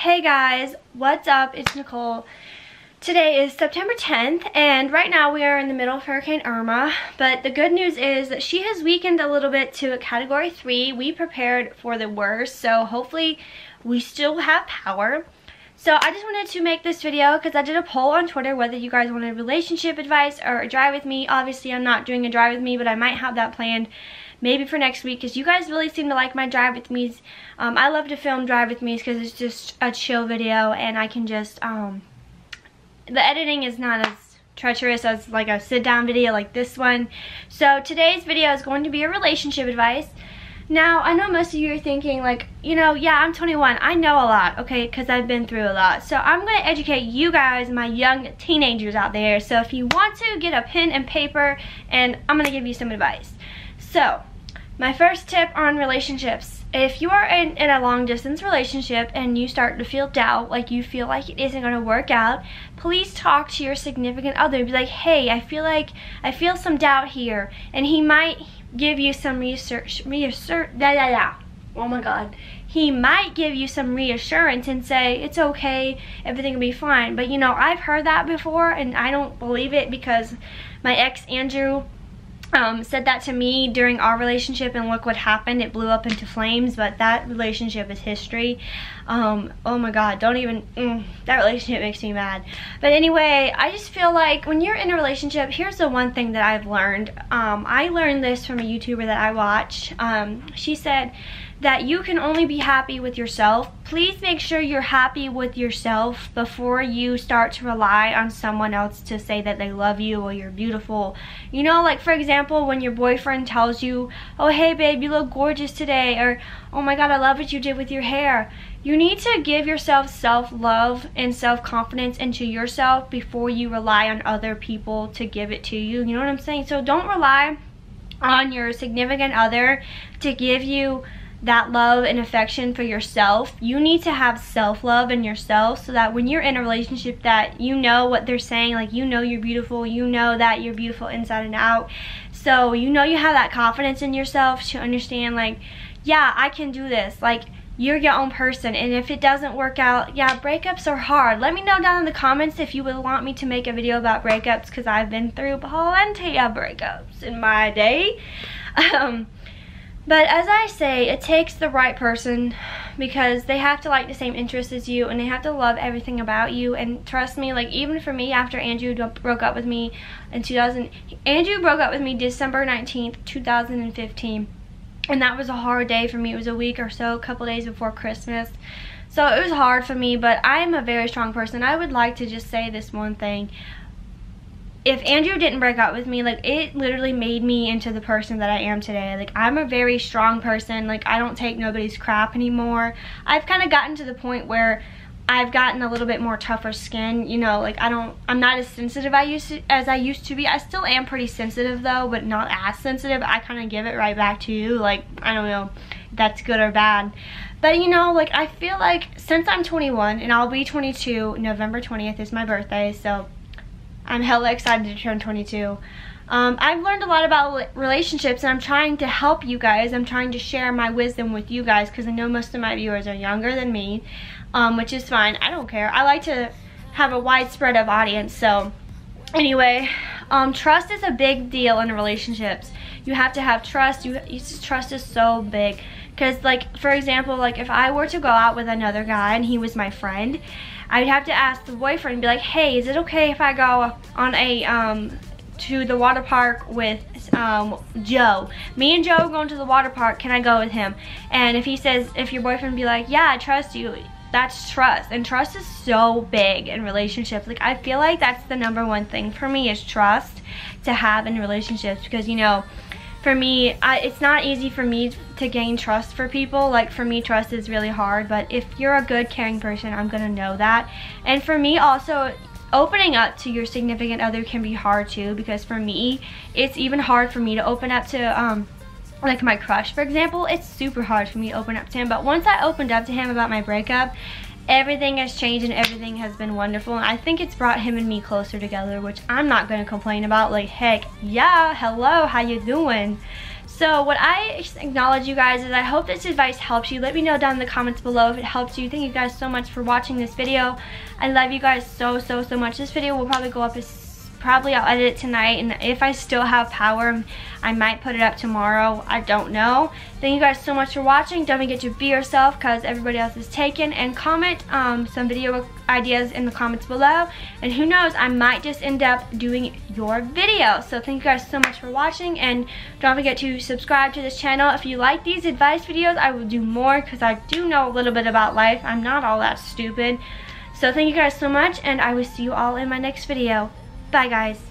Hey guys, what's up? It's Nicole. Today is September 10th and right now we are in the middle of Hurricane Irma but the good news is that she has weakened a little bit to a category 3. We prepared for the worst so hopefully we still have power. So I just wanted to make this video because I did a poll on Twitter whether you guys wanted relationship advice or a drive with me. Obviously I'm not doing a drive with me but I might have that planned maybe for next week because you guys really seem to like my drive with me's. Um, I love to film drive with me's because it's just a chill video and I can just, um, the editing is not as treacherous as like a sit down video like this one. So today's video is going to be a relationship advice. Now, I know most of you are thinking like, you know, yeah, I'm 21. I know a lot, okay, because I've been through a lot. So I'm going to educate you guys, my young teenagers out there. So if you want to, get a pen and paper, and I'm going to give you some advice. So, my first tip on relationships. If you are in, in a long distance relationship and you start to feel doubt, like you feel like it isn't going to work out, please talk to your significant other. Be like, hey, I feel like, I feel some doubt here. And he might give you some research, reassert, da da da. Oh my god. He might give you some reassurance and say, it's okay, everything will be fine. But you know, I've heard that before and I don't believe it because my ex, Andrew, um, said that to me during our relationship and look what happened. It blew up into flames, but that relationship is history. Um, oh my god, don't even, mm, that relationship makes me mad. But anyway, I just feel like when you're in a relationship, here's the one thing that I've learned. Um, I learned this from a YouTuber that I watch. Um, she said, that you can only be happy with yourself. Please make sure you're happy with yourself before you start to rely on someone else to say that they love you or you're beautiful. You know, like for example, when your boyfriend tells you, oh hey babe, you look gorgeous today, or oh my god, I love what you did with your hair. You need to give yourself self-love and self-confidence into yourself before you rely on other people to give it to you. You know what I'm saying? So don't rely on your significant other to give you that love and affection for yourself. You need to have self-love in yourself so that when you're in a relationship that you know what they're saying, like you know you're beautiful, you know that you're beautiful inside and out. So you know you have that confidence in yourself to understand like, yeah, I can do this. Like you're your own person and if it doesn't work out yeah breakups are hard let me know down in the comments if you would want me to make a video about breakups because i've been through plenty of breakups in my day um but as I say, it takes the right person because they have to like the same interests as you and they have to love everything about you. And trust me, like even for me, after Andrew broke up with me in 2000, Andrew broke up with me December 19th, 2015. And that was a hard day for me. It was a week or so, a couple days before Christmas. So it was hard for me, but I am a very strong person. I would like to just say this one thing if Andrew didn't break up with me, like it literally made me into the person that I am today. Like I'm a very strong person. Like I don't take nobody's crap anymore. I've kind of gotten to the point where I've gotten a little bit more tougher skin. You know, like I don't, I'm not as sensitive I used to, as I used to be. I still am pretty sensitive though, but not as sensitive. I kind of give it right back to you. Like I don't know, that's good or bad. But you know, like I feel like since I'm 21 and I'll be 22, November 20th is my birthday, so I'm hella excited to turn 22. Um, I've learned a lot about relationships and I'm trying to help you guys. I'm trying to share my wisdom with you guys because I know most of my viewers are younger than me, um, which is fine. I don't care. I like to have a widespread of audience. So anyway, um, trust is a big deal in relationships. You have to have trust. You, you Trust is so big. Because like, for example, like if I were to go out with another guy and he was my friend, I'd have to ask the boyfriend and be like, hey, is it okay if I go on a, um, to the water park with um, Joe. Me and Joe are going to the water park. Can I go with him? And if he says, if your boyfriend be like, yeah, I trust you, that's trust. And trust is so big in relationships. Like, I feel like that's the number one thing for me is trust to have in relationships because, you know, for me, I, it's not easy for me to gain trust for people. Like for me, trust is really hard, but if you're a good, caring person, I'm gonna know that. And for me also, opening up to your significant other can be hard too because for me, it's even hard for me to open up to um, like my crush, for example, it's super hard for me to open up to him. But once I opened up to him about my breakup, everything has changed and everything has been wonderful and I think it's brought him and me closer together which I'm not going to complain about like heck yeah hello how you doing So what I acknowledge you guys is I hope this advice helps you. Let me know down in the comments below if it helps you. Thank you guys so much for watching this video. I love you guys so, so, so much. This video will probably go up as probably I'll edit it tonight and if I still have power I might put it up tomorrow. I don't know. Thank you guys so much for watching. Don't forget to be yourself because everybody else is taken and comment um, some video ideas in the comments below. And who knows I might just end up doing your video. So thank you guys so much for watching and don't forget to subscribe to this channel. If you like these advice videos I will do more because I do know a little bit about life. I'm not all that stupid. So thank you guys so much and I will see you all in my next video Bye guys.